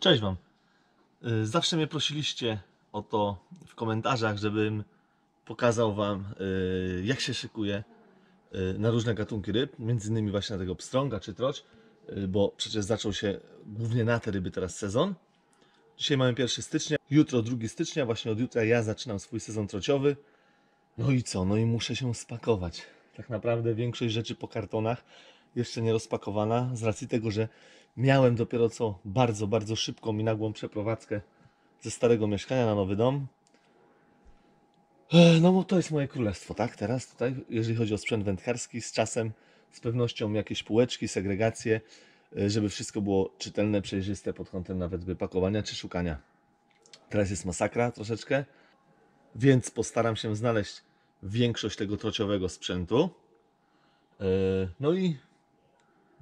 Cześć Wam. Y, Zawsze mnie prosiliście o to w komentarzach, żebym pokazał Wam, y, jak się szykuje y, na różne gatunki ryb, między innymi właśnie na tego pstrąga czy troć, bo przecież zaczął się głównie na te ryby teraz sezon. Dzisiaj mamy 1 stycznia, jutro 2 stycznia, właśnie od jutra ja zaczynam swój sezon trociowy. No i co? No i muszę się spakować. Tak naprawdę większość rzeczy po kartonach jeszcze nie rozpakowana z racji tego, że miałem dopiero co bardzo, bardzo szybką i nagłą przeprowadzkę ze starego mieszkania na nowy dom. Ech, No bo to jest moje królestwo, tak? Teraz tutaj, jeżeli chodzi o sprzęt wędkarski, z czasem, z pewnością jakieś półeczki, segregacje, e, żeby wszystko było czytelne, przejrzyste pod kątem nawet wypakowania czy szukania. Teraz jest masakra troszeczkę, więc postaram się znaleźć większość tego trociowego sprzętu. E, No i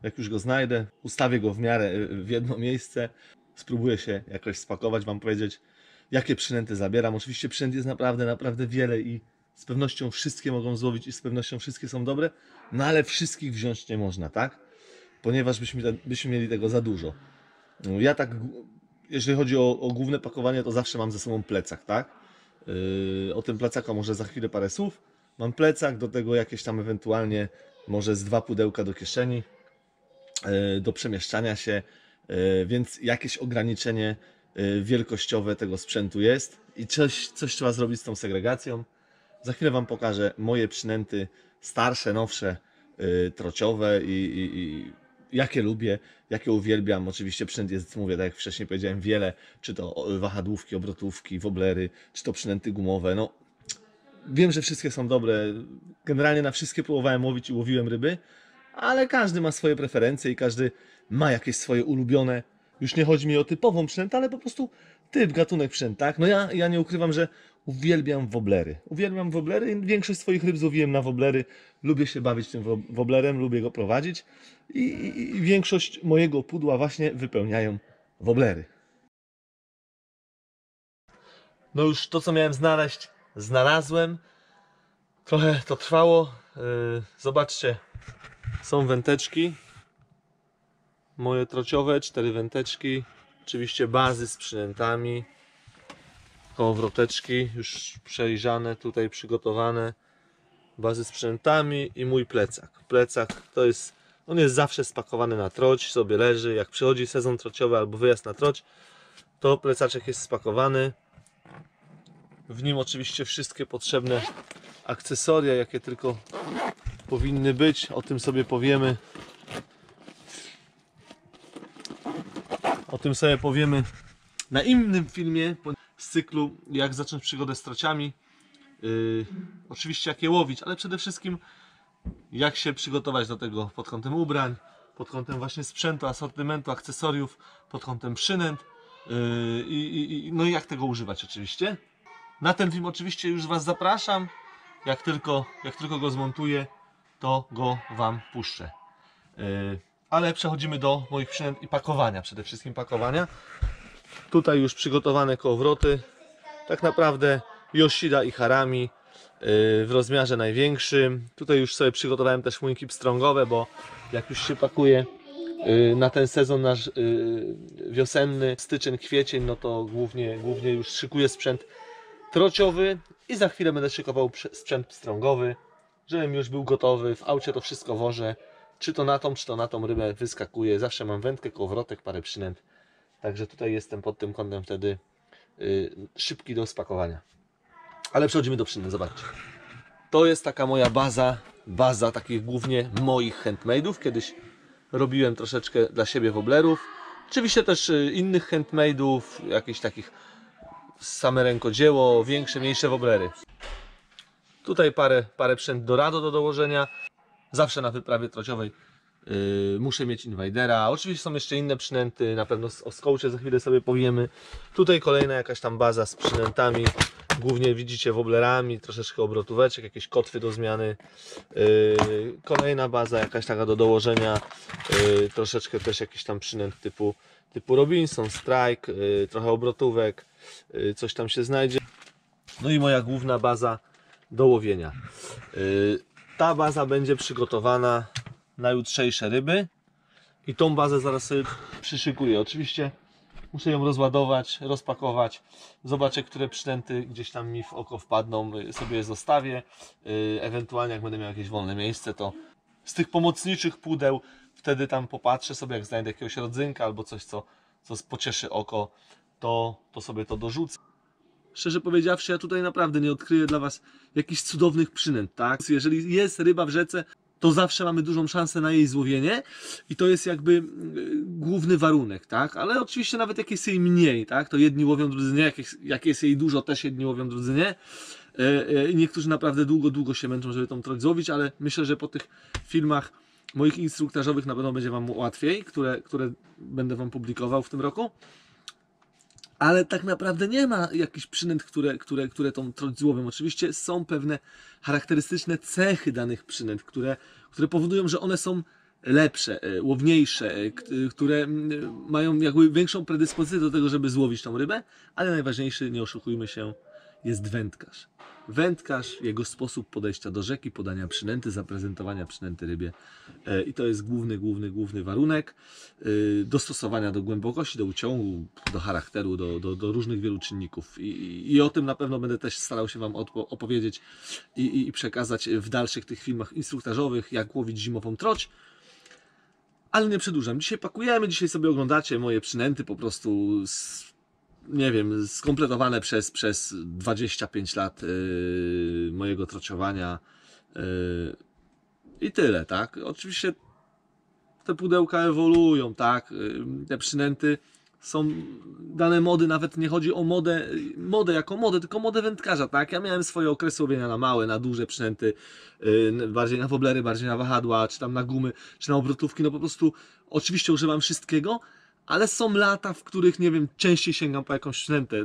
jak już go znajdę, ustawię go w miarę y, w jedno miejsce, spróbuję się jakoś spakować, wam powiedzieć, jakie przynęty zabieram. Oczywiście przynęt jest naprawdę, naprawdę wiele i z pewnością wszystkie mogą złowić i z pewnością wszystkie są dobre, no ale wszystkich wziąć nie można, tak? Ponieważ byśmy, byśmy mieli tego za dużo. No, Ja tak, jeżeli chodzi o, o główne pakowanie, to zawsze mam ze sobą plecak, tak? Yy, o tym plecaku może za chwilę parę słów. Mam plecak, do tego jakieś tam ewentualnie może z dwa pudełka do kieszeni do przemieszczania się, e, więc jakieś ograniczenie e, wielkościowe tego sprzętu jest i coś, coś trzeba zrobić z tą segregacją. Za chwilę Wam pokażę moje przynęty starsze, nowsze, e, trociowe i, i, i jakie lubię, jakie uwielbiam. Oczywiście przynęt jest, mówię, tak jak wcześniej powiedziałem, wiele, czy to wahadłówki, obrotówki, woblery, czy to przynęty gumowe. No, wiem, że wszystkie są dobre. Generalnie na wszystkie próbowałem łowić i łowiłem ryby, ale każdy ma swoje preferencje i każdy ma jakieś swoje ulubione. Już nie chodzi mi o typową przynętę, ale po prostu typ, gatunek przynęt, tak? No ja, ja nie ukrywam, że uwielbiam woblery. Uwielbiam woblery większość swoich ryb złowiłem na woblery. Lubię się bawić tym wo- woblerem, lubię go prowadzić i, i, i większość mojego pudła właśnie wypełniają woblery. No już to, co miałem znaleźć, znalazłem. Trochę to trwało. Yy, zobaczcie, są węteczki. Moje trociowe, cztery węteczki. Oczywiście bazy z przynętami. Kołowroteczki już przejrzane, tutaj przygotowane. Bazy z przynętami i mój plecak. Plecak to jest, on jest zawsze spakowany na troć, sobie leży. Jak przychodzi sezon trociowy albo wyjazd na troć, to plecaczek jest spakowany. W nim oczywiście wszystkie potrzebne akcesoria, jakie tylko powinny być. O tym sobie powiemy. O tym sobie powiemy na innym filmie z cyklu Jak zacząć przygodę z trociami. Yy, oczywiście jak je łowić, ale przede wszystkim jak się przygotować do tego pod kątem ubrań, pod kątem właśnie sprzętu, asortymentu, akcesoriów, pod kątem przynęt yy, i, i, no i jak tego używać oczywiście. Na ten film oczywiście już Was zapraszam. Jak tylko, jak tylko go zmontuję, to go Wam puszczę. Yy, ale przechodzimy do moich przynęt i pakowania, przede wszystkim pakowania. Tutaj już przygotowane kołowroty. Tak naprawdę Yoshida i Harami yy, w rozmiarze największym. Tutaj już sobie przygotowałem też młynki pstrągowe, bo jak już się pakuje yy, na ten sezon nasz wiosenny, styczeń, kwiecień, no to głównie, głównie już szykuję sprzęt trociowy i za chwilę będę szykował sprzęt pstrągowy, żebym już był gotowy. W aucie to wszystko wożę. Czy to na tą, czy to na tą rybę wyskakuje. Zawsze mam wędkę, kołowrotek, parę przynęt. Także tutaj jestem pod tym kątem wtedy y, szybki do spakowania. Ale przechodzimy do przynęt, zobaczcie. To jest taka moja baza, baza takich głównie moich handmade'ów. Kiedyś robiłem troszeczkę dla siebie woblerów. Oczywiście też y, innych handmade'ów, jakichś takich same rękodzieło, większe, mniejsze woblery. Tutaj parę, parę przęt dorado do dołożenia. Zawsze na wyprawie trociowej yy, muszę mieć inwajdera. Oczywiście są jeszcze inne przynęty, na pewno o skołcie za chwilę sobie powiemy. Tutaj kolejna jakaś tam baza z przynętami. Głównie widzicie woblerami, troszeczkę obrotóweczek, jakieś kotwy do zmiany. Yy, kolejna baza jakaś taka do dołożenia. Yy, troszeczkę też jakiś tam przynęt typu, typu Robinson, Strike, yy, trochę obrotówek. Yy, coś tam się znajdzie. No i moja główna baza do łowienia. Yy, Ta baza będzie przygotowana na jutrzejsze ryby i tą bazę zaraz sobie przyszykuję. Oczywiście Muszę ją rozładować, rozpakować. Zobaczę, które przynęty gdzieś tam mi w oko wpadną, y, sobie je zostawię. Y, Ewentualnie jak będę miał jakieś wolne miejsce, to z tych pomocniczych pudeł wtedy tam popatrzę sobie, jak znajdę jakiegoś rodzynka albo coś, co, co pocieszy oko, to, to sobie to dorzucę. Szczerze powiedziawszy, ja tutaj naprawdę nie odkryję dla Was jakichś cudownych przynęt, tak? Jeżeli jest ryba w rzece, to zawsze mamy dużą szansę na jej złowienie i to jest jakby y, główny warunek, tak? Ale oczywiście nawet jak jest jej mniej, tak? To jedni łowią, drudzy nie. Jak jest, jak jest jej dużo, też jedni łowią, drudzy nie. E, e, I niektórzy naprawdę długo, długo się męczą, żeby tą troć złowić, ale myślę, że po tych filmach moich instruktażowych na pewno będzie Wam łatwiej, które, które będę Wam publikował w tym roku. Ale tak naprawdę nie ma jakichś przynęt, które, które, które tą troć złowią. Oczywiście są pewne charakterystyczne cechy danych przynęt, które, które powodują, że one są lepsze, e, łowniejsze, e, e, które mają jakby większą predyspozycję do tego, żeby złowić tą rybę, ale najważniejszy, nie oszukujmy się, jest wędkarz. Wędkarz, jego sposób podejścia do rzeki, podania przynęty, zaprezentowania przynęty rybie. E, I to jest główny, główny, główny warunek y, dostosowania do głębokości, do uciągu, do charakteru, do, do, do różnych wielu czynników. I, i, o tym na pewno będę też starał się Wam opowiedzieć i, i przekazać w dalszych tych filmach instruktażowych, jak łowić zimową troć. Ale nie przedłużam. Dzisiaj pakujemy, dzisiaj sobie oglądacie moje przynęty po prostu z, nie wiem, skompletowane przez, przez 25 lat yy, mojego trociowania. Yy, I tyle, tak? Oczywiście te pudełka ewoluują, tak? Ym, Te przynęty są dane mody, nawet nie chodzi o modę, modę jako modę, tylko modę wędkarza, tak? Ja miałem swoje okresy łowienia na małe, na duże przynęty, yy, bardziej na woblery, bardziej na wahadła, czy tam na gumy, czy na obrotówki, no po prostu oczywiście używam wszystkiego, ale są lata, w których, nie wiem, częściej sięgam po jakąś przynętę.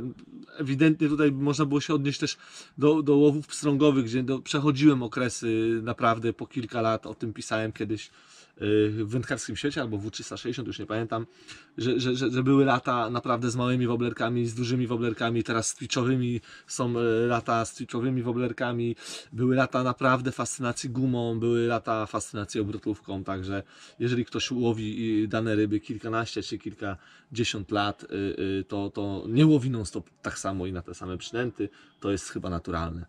Ewidentnie tutaj można było się odnieść też do, do łowów pstrągowych, gdzie do, przechodziłem okresy naprawdę po kilka lat, o tym pisałem kiedyś w wędkarskim świecie albo w 360 już nie pamiętam, że, że, że, że były lata naprawdę z małymi woblerkami, z dużymi woblerkami, teraz z twitchowymi są e, lata z twitchowymi woblerkami, były lata naprawdę fascynacji gumą, były lata fascynacji obrotówką, także jeżeli ktoś łowi y, dane ryby kilkanaście czy kilkadziesiąt lat, y, to, to nie łowi non stop tak samo i na te same przynęty, to jest chyba naturalne.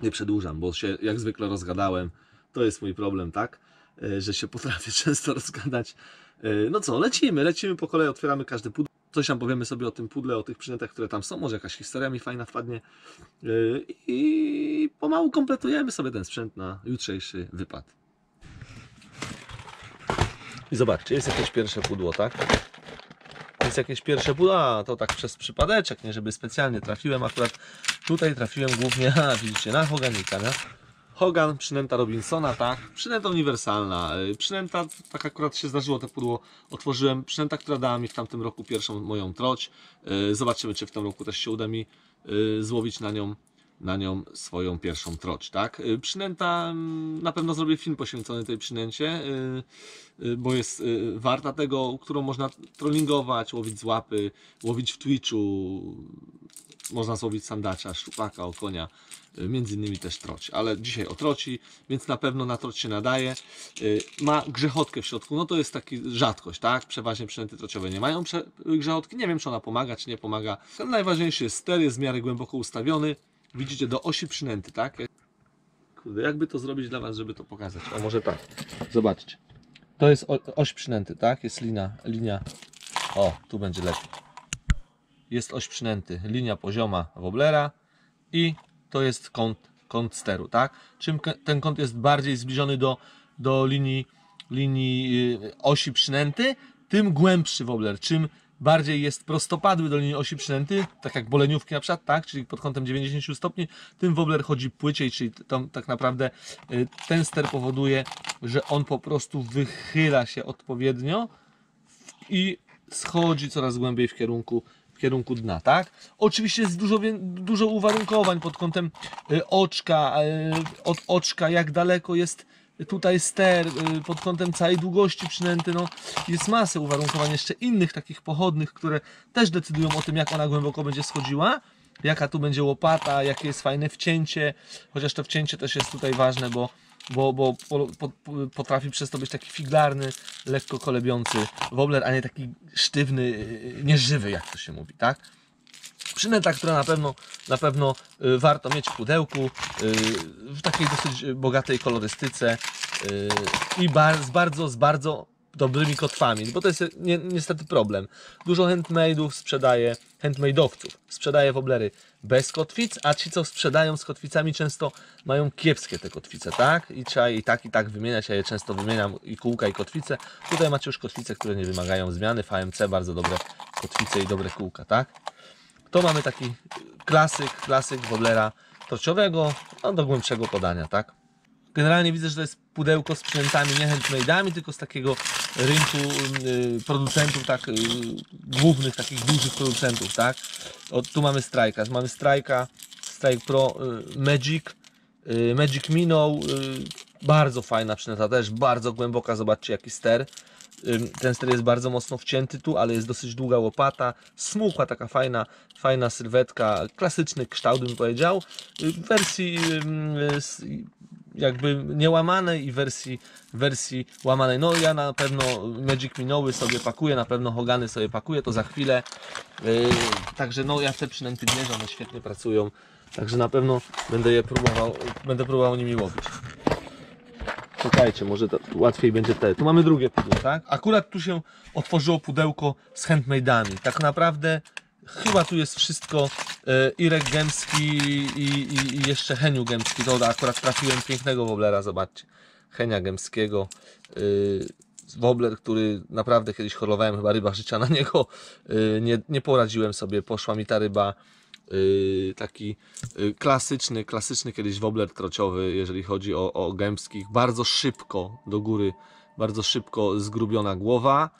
Nie przedłużam, bo się jak zwykle rozgadałem, to jest mój problem, tak? E, że się potrafię często rozgadać. E, No co, lecimy, lecimy po kolei, otwieramy każdy pudło. Coś tam powiemy sobie o tym pudle, o tych przynętach, które tam są, może jakaś historia mi fajna wpadnie. E, I pomału kompletujemy sobie ten sprzęt na jutrzejszy wypad. I zobaczcie, jest jakieś pierwsze pudło, tak? Jest jakieś pierwsze pudło, a to tak przez przypadeczek, nie żeby specjalnie trafiłem, akurat tutaj trafiłem głównie, a widzicie, na Hoganika, nie? Hogan, przynęta Robinsona, tak? Przynęta uniwersalna. y, Przynęta, tak akurat się zdarzyło, to pudło otworzyłem. Przynęta, która dała mi w tamtym roku pierwszą moją troć. Y, Zobaczymy, czy w tym roku też się uda mi y, złowić na nią, na nią swoją pierwszą troć, tak? Przynęta, mm, na pewno zrobię film poświęcony tej przynęcie, bo jest warta tego, którą można trollingować, łowić z łapy, łowić w Twitchu, można złowić sandacza, szczupaka, okonia, y, między innymi też troć, ale dzisiaj o troci, więc na pewno na troć się nadaje. Y, Ma grzechotkę w środku, no to jest taki rzadkość, tak? Przeważnie przynęty trociowe nie mają grzechotki, nie wiem czy ona pomaga, czy nie pomaga. Ale najważniejszy jest ster, jest w miarę głęboko ustawiony. Widzicie, do osi przynęty, tak? Kurde, jakby to zrobić dla Was, żeby to pokazać? O, może tak. Zobaczcie. To jest oś przynęty, tak? Jest lina, linia. O, tu będzie lepiej jest oś przynęty, linia pozioma woblera i to jest kąt, kąt steru, tak? Czym ten kąt jest bardziej zbliżony do, do linii, linii y, osi przynęty, tym głębszy wobler. Czym bardziej jest prostopadły do linii osi przynęty, tak jak boleniówki na przykład, tak? Czyli pod kątem 90 stopni, tym wobler chodzi płyciej, czyli tam tak naprawdę y, ten ster powoduje, że on po prostu wychyla się odpowiednio i schodzi coraz głębiej w kierunku, kierunku dna, tak? Oczywiście jest dużo, dużo uwarunkowań pod kątem y, oczka, y, od oczka, jak daleko jest tutaj ster, y, pod kątem całej długości przynęty, no jest masę uwarunkowań jeszcze innych takich pochodnych, które też decydują o tym, jak ona głęboko będzie schodziła, jaka tu będzie łopata, jakie jest fajne wcięcie, chociaż to wcięcie też jest tutaj ważne, bo bo, bo po, po, po, potrafi przez to być taki figlarny, lekko kolebiący wobbler, a nie taki sztywny, yy, nieżywy, jak to się mówi, tak? Przynęta, która na pewno, na pewno y, warto mieć w pudełku, y, w takiej dosyć bogatej kolorystyce y, i bar, z bardzo, z bardzo dobrymi kotwami, bo to jest ni niestety problem. Dużo handmade'ów sprzedaje, handmade'owców sprzedaje woblery bez kotwic, a ci co sprzedają z kotwicami często mają kiepskie te kotwice, tak? I trzeba i tak i tak wymieniać, ja je często wymieniam i kółka i kotwice. Tutaj macie już kotwice, które nie wymagają zmiany, w AMC bardzo dobre kotwice i dobre kółka, tak? To mamy taki klasyk, klasyk woblera torciowego, no do głębszego podania, tak? Generalnie widzę, że to jest pudełko z przynętami nie handmade'ami, tylko z takiego rynku y, producentów, tak, y, głównych, takich dużych producentów, tak? O, tu mamy Strike'a, mamy Strike'a, Strike Pro y, Magic, Magic y, bardzo fajna przynęta, też bardzo głęboka, zobaczcie jaki ster. Ten ster jest bardzo mocno wcięty tu, ale jest dosyć długa łopata, smukła, taka fajna, fajna sylwetka, klasyczny kształt bym powiedział, w wersji jakby niełamanej i wersji, wersji łamanej. No ja na pewno Magic Minoły sobie pakuję, na pewno Hogany sobie pakuję, to za chwilę. Yy, także no ja te przynęty wierzę, one świetnie pracują. Także na pewno będę je próbował, będę próbował nimi łowić. Czekajcie, może to łatwiej będzie te. Tu mamy drugie pudło, tak? Akurat tu się otworzyło pudełko z handmade'ami. Tak naprawdę chyba tu jest wszystko e, Irek Gębski i, i, i jeszcze Heniu Gębski. To akurat trafiłem pięknego woblera, zobaczcie. Henia Gębskiego. Yy, wobler, który naprawdę kiedyś chorowałem, chyba ryba życia na niego. Yy, nie, nie poradziłem sobie, poszła mi ta ryba. Taki klasyczny, klasyczny kiedyś wobler trociowy, jeżeli chodzi o, o gębskich. Bardzo szybko do góry, bardzo szybko zgrubiona głowa.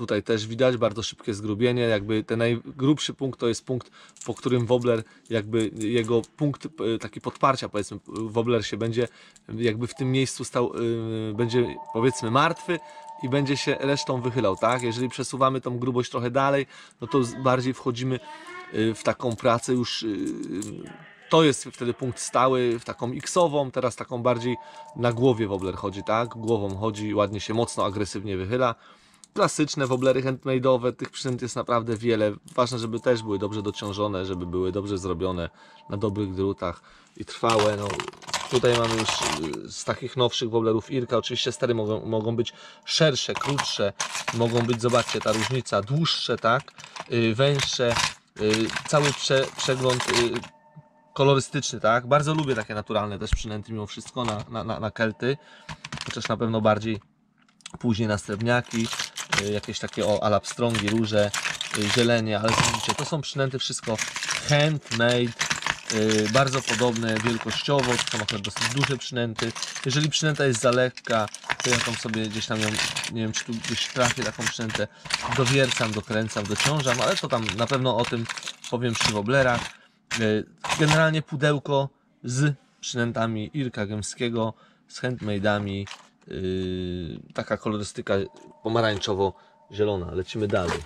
Tutaj też widać bardzo szybkie zgrubienie. Jakby ten najgrubszy punkt to jest punkt, po którym wobler, jakby jego punkt e, taki podparcia, powiedzmy, wobler się będzie jakby w tym miejscu stał, yy, będzie powiedzmy martwy i będzie się resztą wychylał, tak? Jeżeli przesuwamy tą grubość trochę dalej, no to bardziej wchodzimy yy, w taką pracę już to jest wtedy punkt stały, w taką x-ową, teraz taką bardziej na głowie wobler chodzi, tak? Głową chodzi, ładnie się mocno, agresywnie wychyla. Klasyczne woblery handmade'owe, tych przynęt jest naprawdę wiele. Ważne, żeby też były dobrze dociążone, żeby były dobrze zrobione na dobrych drutach i trwałe. No, tutaj mamy już y, z takich nowszych woblerów Irka, oczywiście stare mogą, mogą być szersze, krótsze, mogą być, zobaczcie, ta różnica, dłuższe, tak? Y, Węższe, y, cały prze, przegląd kolorystyczny, tak? Bardzo lubię takie naturalne też przynęty mimo wszystko na, na, na, na kelty, chociaż na pewno bardziej później na srebrniaki, jakieś takie o alapstrongi, róże, y, zielenie, ale widzicie, to są przynęty wszystko handmade, y, bardzo podobne wielkościowo, to są akurat dosyć duże przynęty. Jeżeli przynęta jest za lekka, to ja tam sobie gdzieś tam ją, nie wiem czy tu gdzieś trafię taką przynętę, dowiercam, dokręcam, dociążam, ale to tam na pewno o tym powiem przy woblerach. Y, Generalnie pudełko z przynętami Irka Gębskiego, z handmade'ami, Yy, taka kolorystyka pomarańczowo-zielona. Lecimy dalej.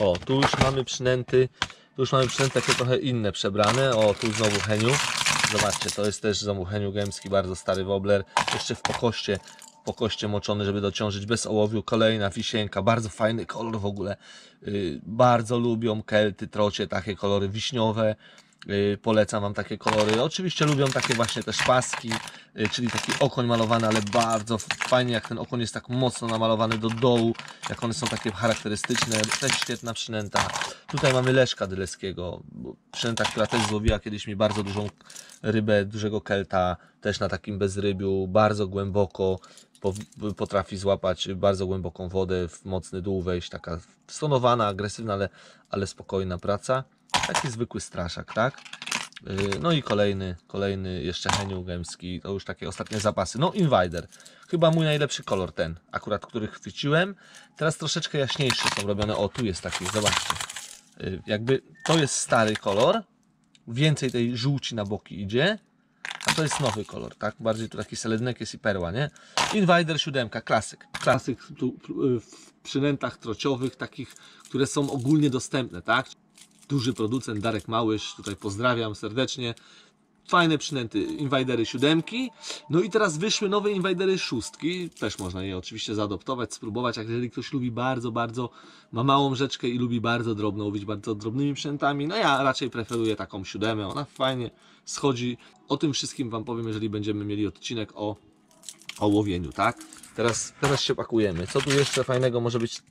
O, tu już mamy przynęty, tu już mamy przynęty takie trochę inne przebrane. O, tu znowu Heniu. Zobaczcie, to jest też znowu Heniu Gębski, bardzo stary wobler. Jeszcze w pokoście, pokoście moczony, żeby dociążyć bez ołowiu. Kolejna wisienka, bardzo fajny kolor w ogóle. Yy, bardzo lubią kelty, trocie, takie kolory wiśniowe. Yy, Polecam Wam takie kolory. Oczywiście lubią takie właśnie też paski, yy, czyli taki okoń malowany, ale bardzo fajnie, jak ten okoń jest tak mocno namalowany do dołu, jak one są takie charakterystyczne. Też świetna przynęta. Tutaj mamy Leszka Dyleskiego, przynęta, która też złowiła kiedyś mi bardzo dużą rybę, dużego kelta, też na takim bezrybiu, bardzo głęboko po- potrafi złapać bardzo głęboką wodę, w mocny dół wejść, taka stonowana, agresywna, ale, ale spokojna praca. Taki zwykły straszak, tak? Yy, No i kolejny, kolejny jeszcze Heniu Gębski, to już takie ostatnie zapasy. No Invader, chyba mój najlepszy kolor ten, akurat który chwyciłem. Teraz troszeczkę jaśniejsze są robione, o tu jest taki, zobaczcie. Yy, Jakby to jest stary kolor, więcej tej żółci na boki idzie, a to jest nowy kolor, tak? Bardziej tu taki selednek jest i perła, nie? Invader 7, klasyk. Klasyk tu, y, w przynętach trociowych, takich, które są ogólnie dostępne, tak? Duży producent Darek Małysz, tutaj pozdrawiam serdecznie. Fajne przynęty, Invadery siódemki. No i teraz wyszły nowe Invadery szóstki. Też można je oczywiście zaadoptować, spróbować. Jak jeżeli ktoś lubi bardzo, bardzo, ma małą rzeczkę i lubi bardzo drobno łowić bardzo drobnymi przynętami. No ja raczej preferuję taką siódemę. Ona fajnie schodzi. O tym wszystkim Wam powiem, jeżeli będziemy mieli odcinek o, o łowieniu, tak? Teraz, teraz się pakujemy. Co tu jeszcze fajnego może być?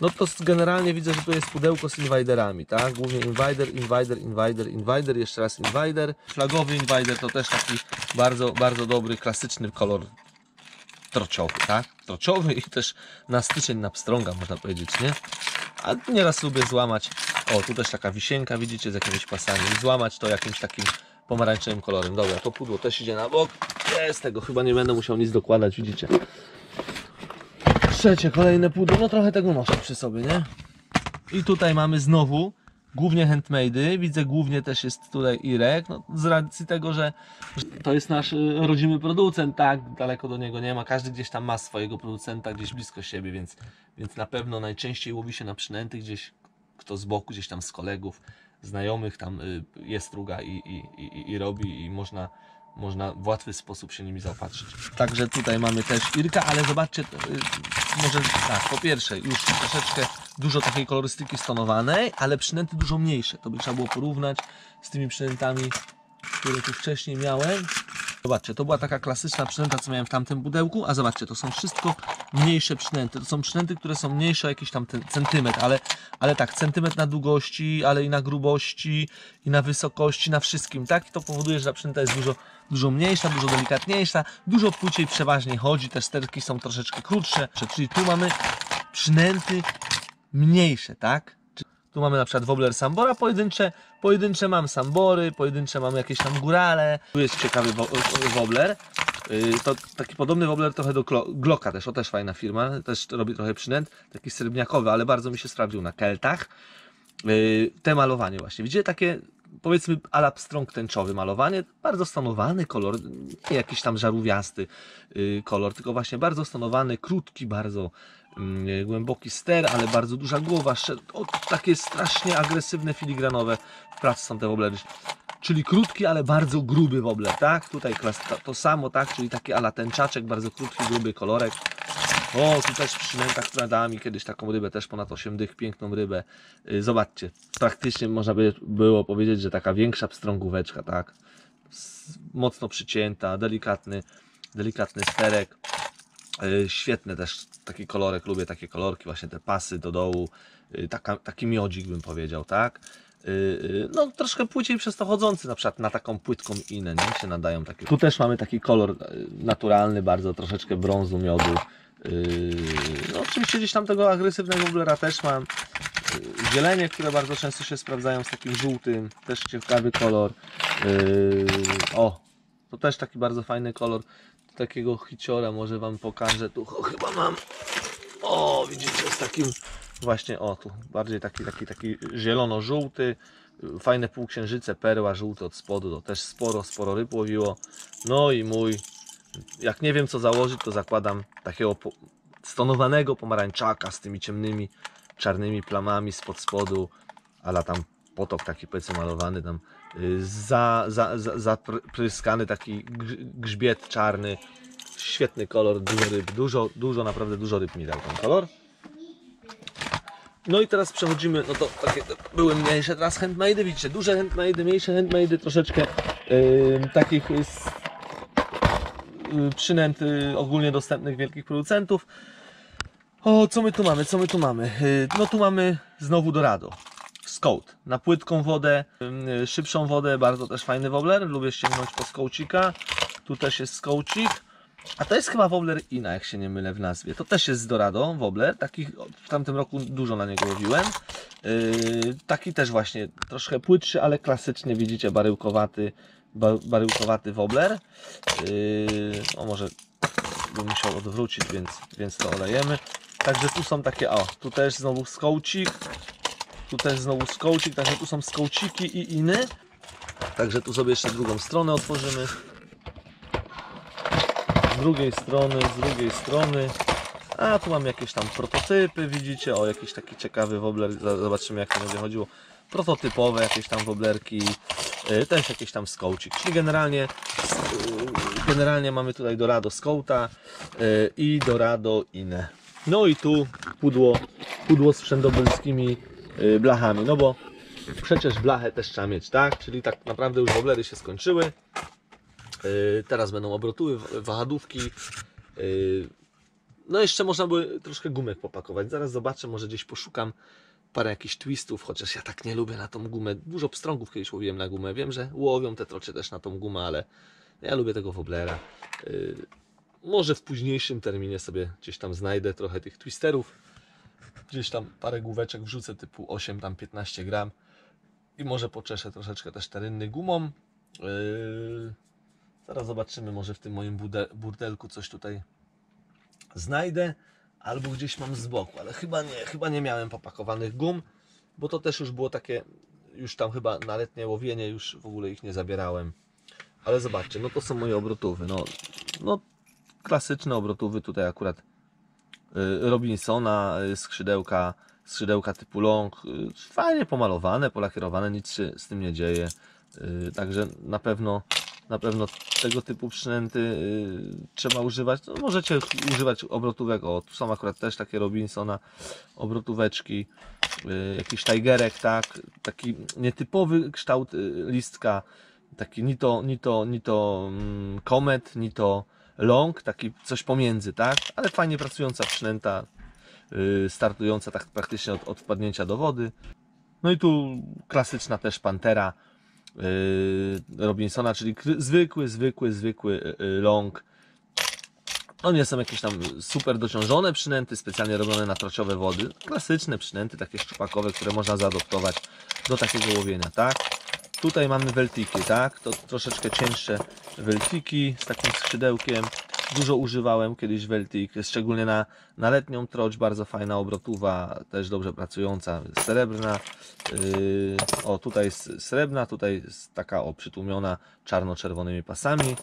No to generalnie widzę, że tu jest pudełko z inwajderami, tak? Głównie inwajder, inwajder, inwajder, inwajder, jeszcze raz inwajder. Flagowy inwajder to też taki bardzo, bardzo dobry, klasyczny kolor trociowy, tak? Trociowy i też na styczeń na pstrąga można powiedzieć, nie? A nieraz lubię złamać, o tu też taka wisienka widzicie z jakimiś pasami, złamać to jakimś takim pomarańczowym kolorem. Dobra, to pudło też idzie na bok. Jest tego, chyba nie będę musiał nic dokładać, widzicie? Trzecie, kolejne pudło, no trochę tego noszę przy sobie, nie? I tutaj mamy znowu głównie handmade'y, widzę głównie też jest tutaj Irek, no z racji tego, że to jest nasz y, rodzimy producent, tak, daleko do niego nie ma, każdy gdzieś tam ma swojego producenta gdzieś blisko siebie, więc, więc na pewno najczęściej łowi się na przynęty gdzieś, kto z boku, gdzieś tam z kolegów, znajomych tam y, jest druga i, i, i, i robi i można można w łatwy sposób się nimi zaopatrzyć. Także tutaj mamy też Irka, ale zobaczcie, y, może tak, po pierwsze już troszeczkę dużo takiej kolorystyki stonowanej, ale przynęty dużo mniejsze. To by trzeba było porównać z tymi przynętami, które tu wcześniej miałem. Zobaczcie, to była taka klasyczna przynęta, co miałem w tamtym pudełku, a zobaczcie, to są wszystko mniejsze przynęty. To są przynęty, które są mniejsze o jakiś tam centymetr, ale, ale tak, centymetr na długości, ale i na grubości, i na wysokości, na wszystkim, tak? I to powoduje, że ta przynęta jest dużo, dużo mniejsza, dużo delikatniejsza, dużo płciej przeważnie chodzi, te sterki są troszeczkę krótsze, czyli tu mamy przynęty mniejsze, tak? Tu mamy na przykład wobbler Sambora, pojedyncze, pojedyncze mam Sambory, pojedyncze mam jakieś tam górale. Tu jest ciekawy wo- wobbler. Yy, To taki podobny wobbler trochę do Glo- Glocka też, o też fajna firma, też robi trochę przynęt, taki srebrniakowy, ale bardzo mi się sprawdził na keltach. Yy, Te malowanie właśnie, widzicie takie powiedzmy ala pstrąg tęczowy malowanie, bardzo stonowany kolor, nie jakiś tam żarówiasty yy, kolor, tylko właśnie bardzo stonowany, krótki, bardzo głęboki ster, ale bardzo duża głowa, o, takie strasznie agresywne, filigranowe w pracy są te woblery. Czyli krótki, ale bardzo gruby wobler, tak? Tutaj to, samo, tak? Czyli taki ala tęczaczek, bardzo krótki, gruby kolorek. O, tu też przynęta, która dała mi kiedyś taką rybę, też ponad 8 dych, piękną rybę. Y, Zobaczcie, praktycznie można by było powiedzieć, że taka większa pstrągóweczka, tak? Mocno przycięta, delikatny, delikatny sterek. Y, Świetny też taki kolorek, lubię takie kolorki, właśnie te pasy do dołu, y, taka, taki miodzik bym powiedział, tak? Y, No troszkę płyciej przez to chodzący, na przykład na taką płytką inę, nie? Się nadają takie. Tu też mamy taki kolor naturalny, bardzo troszeczkę brązu, miodu. No oczywiście gdzieś tam tego agresywnego woblera też mam. Zielenie, które bardzo często się sprawdzają z takim żółtym, też ciekawy kolor. O, to też taki bardzo fajny kolor. Takiego hiciora może Wam pokażę. Tu o, chyba mam. O, widzicie, z takim właśnie, o tu, bardziej taki, taki, taki zielono-żółty. Fajne półksiężyce, perła, żółte od spodu. To też sporo, sporo ryb łowiło. No i mój, jak nie wiem co założyć, to zakładam takiego po, stonowanego pomarańczaka z tymi ciemnymi, czarnymi plamami spod spodu, ala tam potok taki powiedzmy malowany tam za, za, za, zapryskany taki grz- grzbiet czarny świetny kolor, dużo ryb, dużo, dużo, naprawdę dużo ryb mi dał ten kolor no i teraz przechodzimy, no to takie były mniejsze, teraz handmade, widzicie, duże handmade, mniejsze handmade, troszeczkę yy, takich yy, przynęt ogólnie dostępnych wielkich producentów. O, co my tu mamy, co my tu mamy? Yy, no tu mamy znowu Dorado. Na płytką wodę, szybszą wodę, bardzo też fajny wobbler. Lubię ściągnąć po skoucika. Tu też jest skoucik. A to jest chyba wobbler Ina, jak się nie mylę w nazwie. To też jest z Dorado wobbler. Takich w tamtym roku dużo na niego łowiłem. Yy, taki też właśnie troszkę płytszy, ale klasyczny, widzicie, baryłkowaty, ba, baryłkowaty wobbler. Yy, o może bym musiał odwrócić, więc, więc to olejemy. Także tu są takie, o, tu też znowu skołcik, tu też znowu skołcik, także tu są skołciki i iny. Także tu sobie jeszcze drugą stronę otworzymy. Z drugiej strony, z drugiej strony. A tu mam jakieś tam prototypy, widzicie, o jakiś taki ciekawy wobbler, Z- zobaczymy jak to będzie chodziło. Prototypowe jakieś tam wobblerki. y, też jakieś tam skołcik. Czyli generalnie, y, generalnie mamy tutaj Dorado Skołta y, i Dorado Inne. No i tu pudło, pudło z wszędobylskimi blachami, no bo przecież blachę też trzeba mieć, tak? Czyli tak naprawdę już woblery się skończyły. Y, Teraz będą obrotuły, wa- wahadówki. y, No jeszcze można by troszkę gumek popakować. Zaraz zobaczę, może gdzieś poszukam parę jakichś twistów, chociaż ja tak nie lubię na tą gumę. Dużo pstrągów kiedyś łowiłem na gumę. Wiem, że łowią te trocie też na tą gumę, ale ja lubię tego woblera. Y, Może w późniejszym terminie sobie gdzieś tam znajdę trochę tych twisterów. Gdzieś tam parę główeczek wrzucę typu 8 tam 15 gram i może poczeszę troszeczkę też terynny gumą. Yy, zaraz zobaczymy, może w tym moim burdelku coś tutaj znajdę, albo gdzieś mam z boku, ale chyba nie, chyba nie miałem popakowanych gum, bo to też już było takie, już tam chyba na letnie łowienie, już w ogóle ich nie zabierałem. Ale zobaczcie, no to są moje obrotówy, no, no klasyczne obrotówy tutaj akurat Robinsona, y, skrzydełka, skrzydełka typu long, y, fajnie pomalowane, polakierowane, nic się z tym nie dzieje. Y, Także na pewno, na pewno tego typu przynęty y, trzeba używać. No, możecie używać obrotówek, o tu są akurat też takie Robinsona obrotóweczki, y, jakiś tigerek, tak, taki nietypowy kształt y, listka, taki ni to, ni to, ni to mm, komet, ni to long, taki coś pomiędzy, tak? Ale fajnie pracująca przynęta, yy, startująca tak praktycznie od, od wpadnięcia do wody. No i tu klasyczna też Pantera yy, Robinsona, czyli zwykły, zwykły, zwykły yy, long. To nie są jakieś tam super dociążone przynęty, specjalnie robione na trociowe wody. Klasyczne przynęty, takie szczupakowe, które można zaadoptować do takiego łowienia, tak? Tutaj mamy weltiki, tak? To troszeczkę cięższe weltiki z takim skrzydełkiem. Dużo używałem kiedyś weltik, szczególnie na, na letnią troć, bardzo fajna obrotówa, też dobrze pracująca, srebrna. Yy, o, tutaj jest srebrna, tutaj jest taka o przytłumiona czarno-czerwonymi pasami.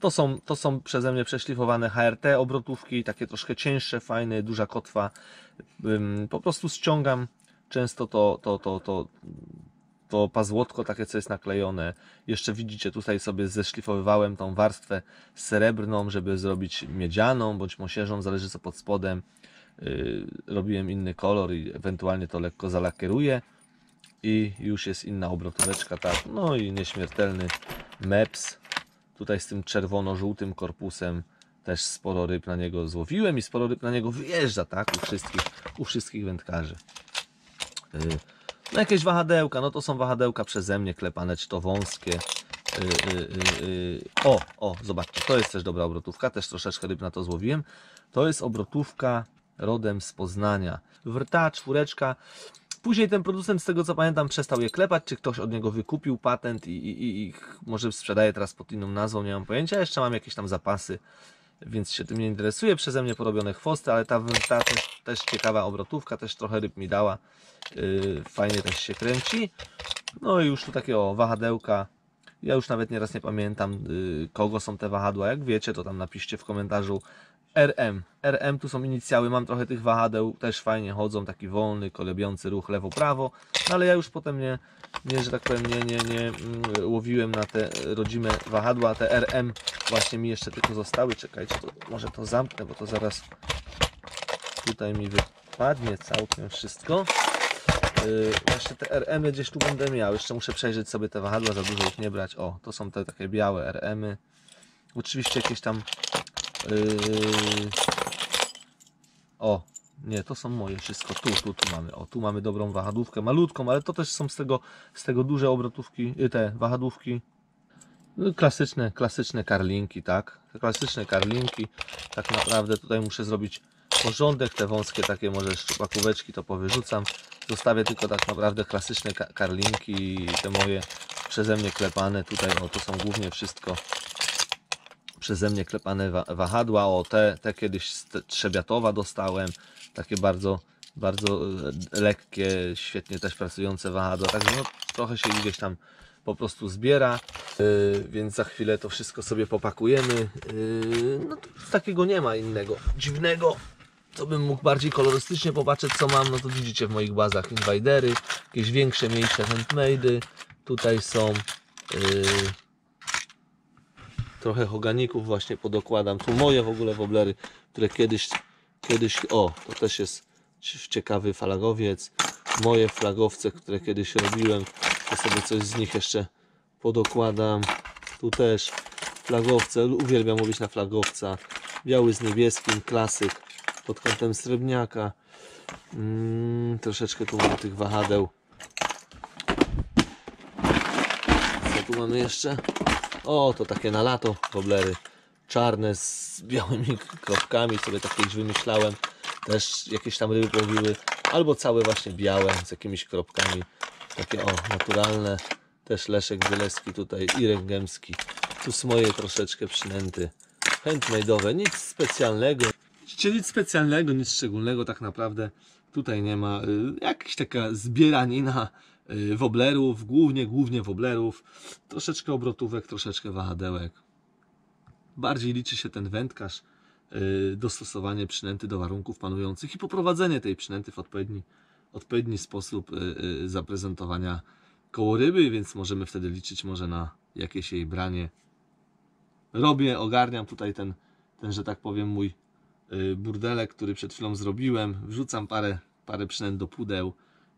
To są, to są przeze mnie przeszlifowane HRT obrotówki, takie troszkę cięższe, fajne, duża kotwa. Ym, po prostu ściągam często to, to, to, to, to pazłotko takie, co jest naklejone. Jeszcze widzicie, tutaj sobie zeszlifowywałem tą warstwę srebrną, żeby zrobić miedzianą bądź mosiężną, zależy co pod spodem. Yy, robiłem inny kolor i ewentualnie to lekko zalakieruję i już jest inna obrotóweczka, tak. No i nieśmiertelny MEPS. Tutaj z tym czerwono-żółtym korpusem też sporo ryb na niego złowiłem i sporo ryb na niego wyjeżdża, tak, u wszystkich, u wszystkich wędkarzy. Yy, No jakieś wahadełka, no to są wahadełka przeze mnie klepane, czy to wąskie. Yy, yy, yy. O, o, zobaczcie, to jest też dobra obrotówka, też troszeczkę ryb na to złowiłem. To jest obrotówka rodem z Poznania. Wrta, czwóreczka. Później ten producent, z tego co pamiętam, przestał je klepać, czy ktoś od niego wykupił patent i, i, i i może sprzedaje teraz pod inną nazwą, nie mam pojęcia. Jeszcze mam jakieś tam zapasy, więc się tym nie interesuje. Przeze mnie porobione chwosty, ale ta wrta też, też ciekawa obrotówka, też trochę ryb mi dała. Yy, fajnie też się kręci. No i już tu takie o wahadełka. Ja już nawet nieraz nie pamiętam, yy, kogo są te wahadła. Jak wiecie, to tam napiszcie w komentarzu RM. RM tu są inicjały, mam trochę tych wahadeł, też fajnie chodzą, taki wolny, kolebiący ruch lewo-prawo, no ale ja już potem nie, nie że tak powiem, nie, nie, nie mm, łowiłem na te rodzime wahadła, te RM właśnie mi jeszcze tylko zostały. Czekajcie, to może to zamknę, bo to zaraz tutaj mi wypadnie całkiem wszystko. Yy, właśnie te RM-y gdzieś tu będę miał. Jeszcze muszę przejrzeć sobie te wahadła, za dużo ich nie brać. O, to są te takie białe RM-y. Oczywiście jakieś tam. Yy... O, nie, to są moje wszystko. Tu, tu, tu mamy. O, tu mamy dobrą wahadłówkę, malutką, ale to też są z tego, z tego duże obrotówki, yy, te wahadłówki. No, Klasyczne, klasyczne karlinki, tak? Klasyczne karlinki. Tak naprawdę tutaj muszę zrobić porządek. Te wąskie takie może szczupakóweczki to powyrzucam. Zostawię tylko tak naprawdę klasyczne ka- karlinki, te moje przeze mnie klepane. Tutaj o, to są głównie wszystko przeze mnie klepane wa- wahadła. O, te, te kiedyś z trzebiatowa dostałem. Takie bardzo, bardzo e, lekkie, świetnie też pracujące wahadła. Także no, trochę się gdzieś tam po prostu zbiera, yy, więc za chwilę to wszystko sobie popakujemy. Yy, no takiego nie ma innego dziwnego, co bym mógł bardziej kolorystycznie popatrzeć co mam, no to widzicie w moich bazach inwajdery, jakieś większe, mniejsze handmade'y, Tutaj są yy, trochę hoganików właśnie podokładam. Tu moje w ogóle woblery, które kiedyś, kiedyś, o, to też jest cie- ciekawy flagowiec. Moje flagowce, które kiedyś robiłem, to sobie coś z nich jeszcze podokładam. Tu też flagowce, uwielbiam mówić na flagowca. Biały z niebieskim, klasyk pod kątem srebrniaka. Mm, troszeczkę tu mamy tych wahadeł. Co tu mamy jeszcze? O, to takie na lato woblery. Czarne z białymi kropkami, sobie takie gdzieś wymyślałem. Też jakieś tam ryby połowiły. Albo całe właśnie białe z jakimiś kropkami. Takie o, naturalne. Też Leszek Bielewski tutaj, Irek Gębski. Tu są moje troszeczkę przynęty. Handmade'owe, nic specjalnego. Widzicie, nic specjalnego, nic szczególnego tak naprawdę. Tutaj nie ma. Y, jakaś taka zbieranina woblerów, głównie, głównie woblerów. Troszeczkę obrotówek, troszeczkę wahadełek. Bardziej liczy się ten wędkarz, y, dostosowanie przynęty do warunków panujących i poprowadzenie tej przynęty w odpowiedni, odpowiedni sposób y, y, zaprezentowania koło ryby, więc możemy wtedy liczyć może na jakieś jej branie. Robię, ogarniam tutaj ten, ten że tak powiem, mój y, burdelek, który przed chwilą zrobiłem. Wrzucam parę, parę przynęt do pudeł.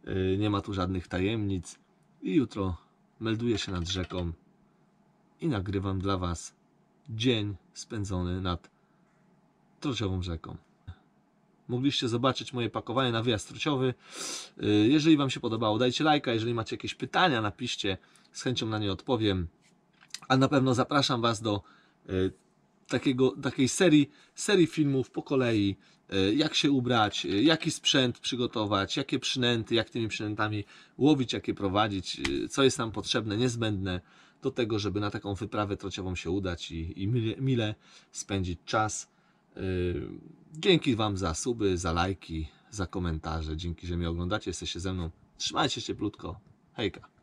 Y, Nie ma tu żadnych tajemnic. I jutro melduję się nad rzeką i nagrywam dla Was dzień spędzony nad Trociową rzeką. Mogliście zobaczyć moje pakowanie na wyjazd trociowy. Y, Jeżeli Wam się podobało, dajcie lajka. Jeżeli macie jakieś pytania, napiszcie. Z chęcią na nie odpowiem. A na pewno zapraszam Was do y, takiego, takiej serii, serii filmów po kolei. Y, Jak się ubrać, y, jaki sprzęt przygotować, jakie przynęty, jak tymi przynętami łowić, jak je prowadzić, y, co jest nam potrzebne, niezbędne do tego, żeby na taką wyprawę trociową się udać i, i mile, mile spędzić czas. Dzięki Wam za suby, za lajki, za komentarze. Dzięki, że mnie oglądacie, jesteście ze mną. Trzymajcie się cieplutko. Hejka.